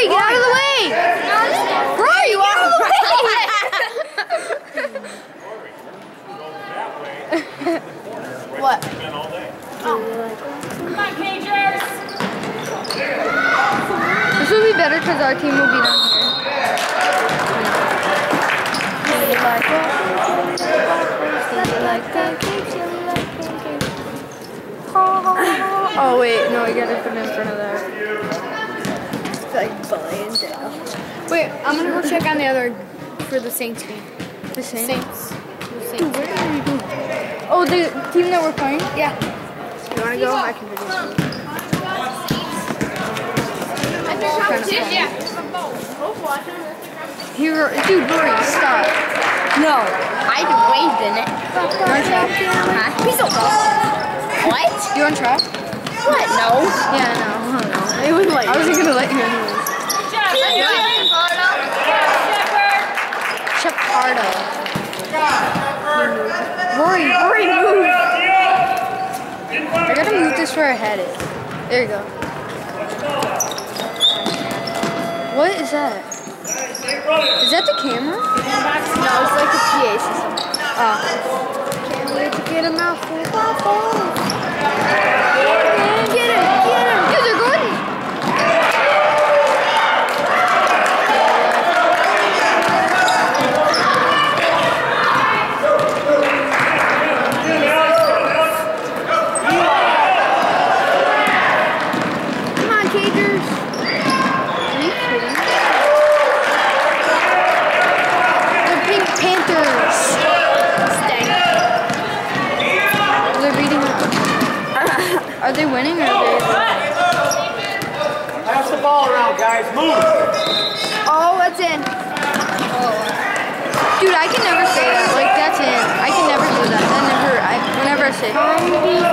Rory, get out of the way! Rory, get out of the way! what? Come on, Cagers! This will be better because our team will be down here. Oh wait, no, I gotta put it in front of that. Like Brian down. Wait, I'm gonna go check on the other for the Saints game. The Saints. Saints. The Saints. Oh, the team that we're playing? Yeah. You wanna go? I can video you. Here, dude, Rory, stop. No, I waved in it. You want to try? Huh? He's a What? You want to try? What? No. Yeah, no, I don't know. It was like. I wasn't gonna let you anyways. Good job, Brendan. Shepard. Shepardo. Rory, Rory, move. I gotta move this where I had it. There you go. What is that? Is that the camera? No, it's like a PA system. Oh. Can't wait to get a mouthful Sẽ.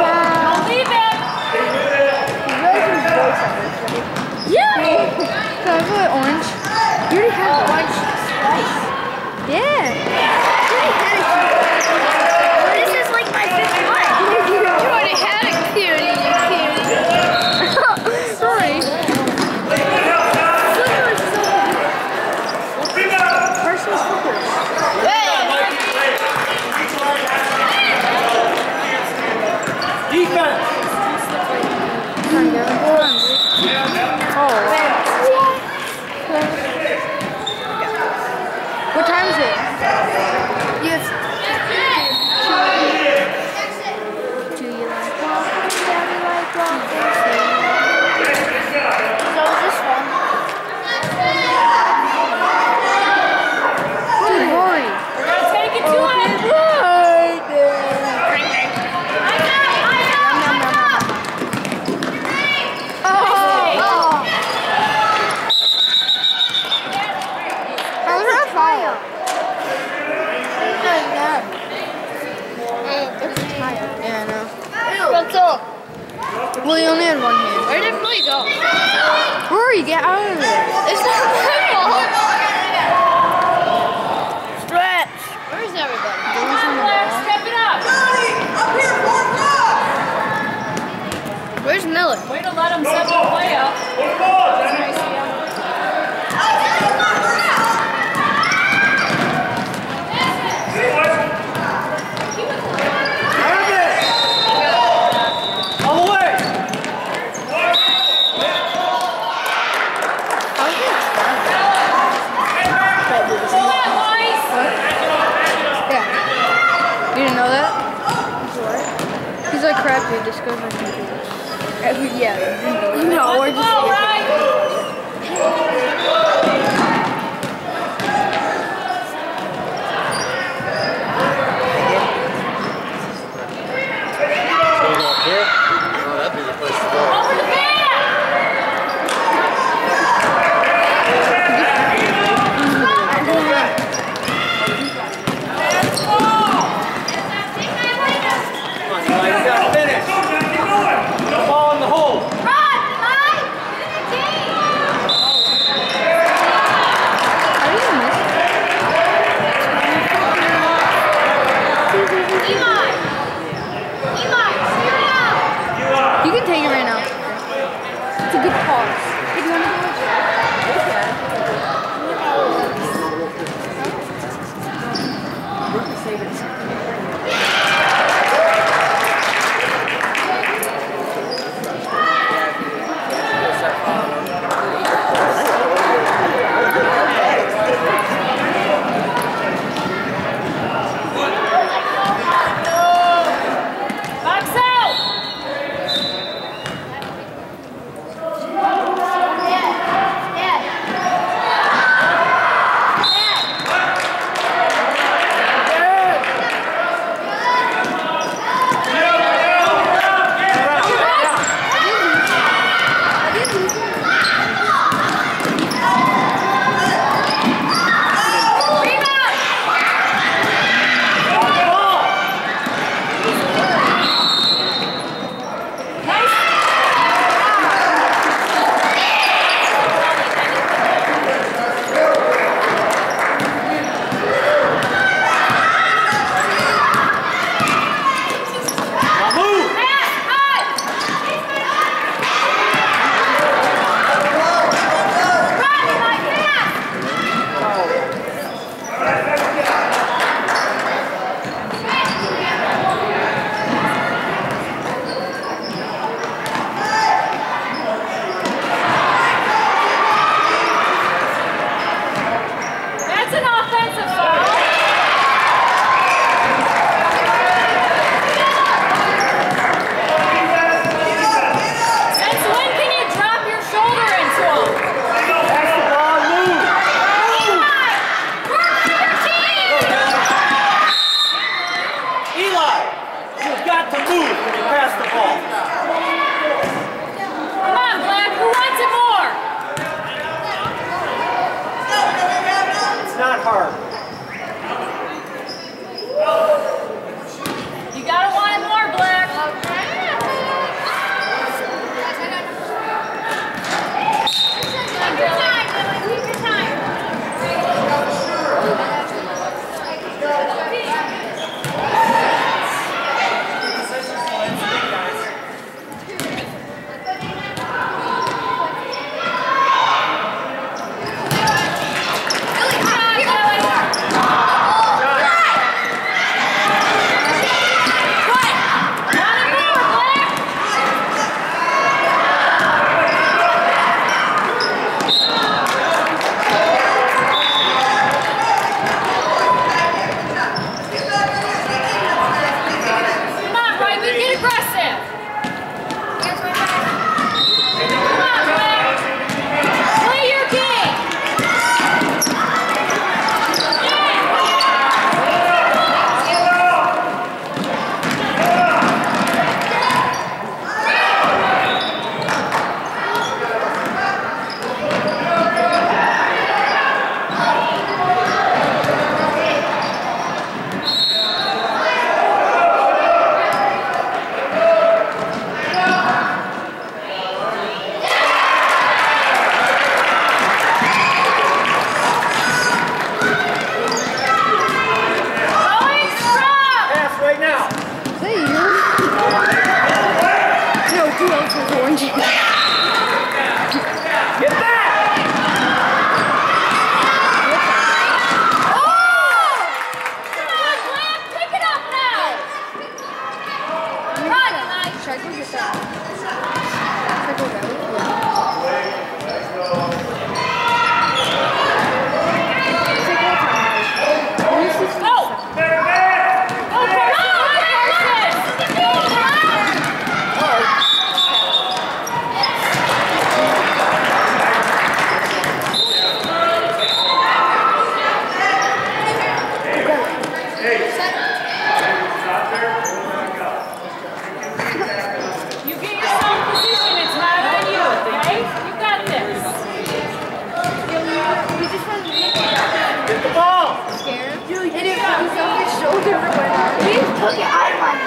look at eye line.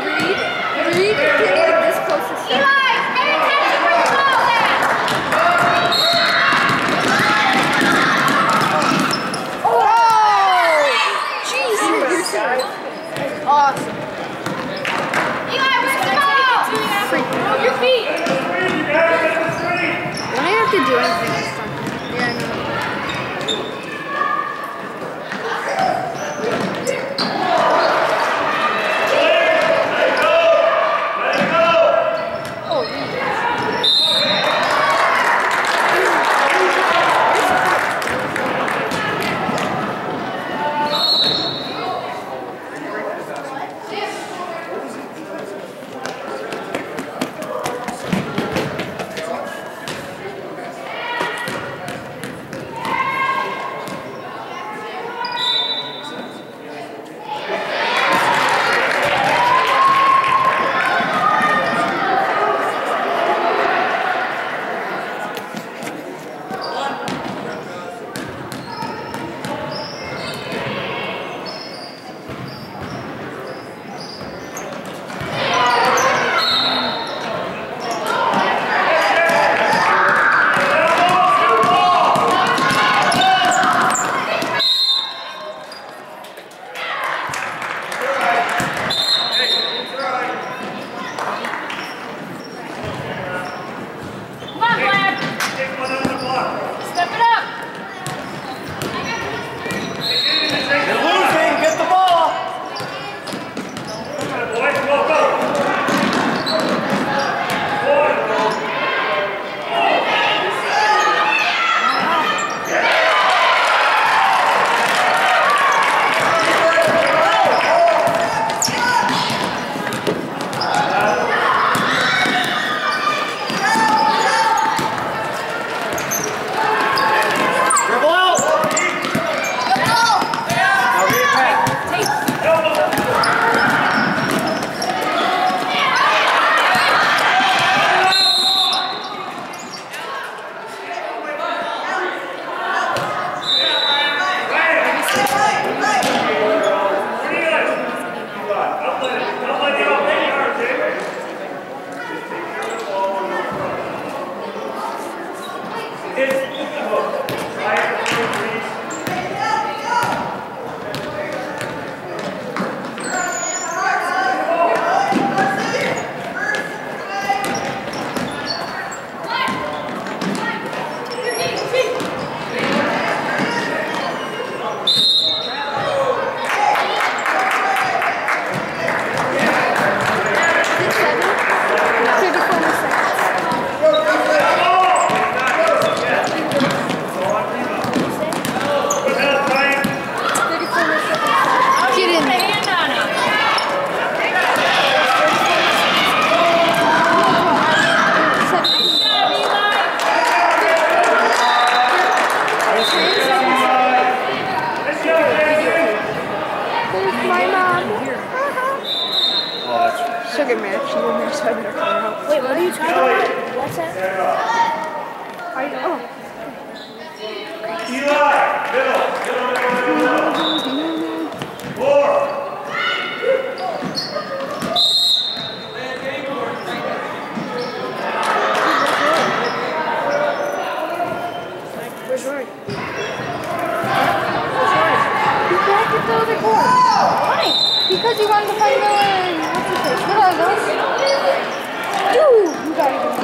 Reed, Reed, can get this close to Steph? Eli, every time you bring the. Oh, Jesus. Awesome. Eli, where's the ball? Freak. Your feet. When have to do anything. Why? Because you wanted to find the... What's his face? What are those? You! You got it.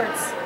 Backwards.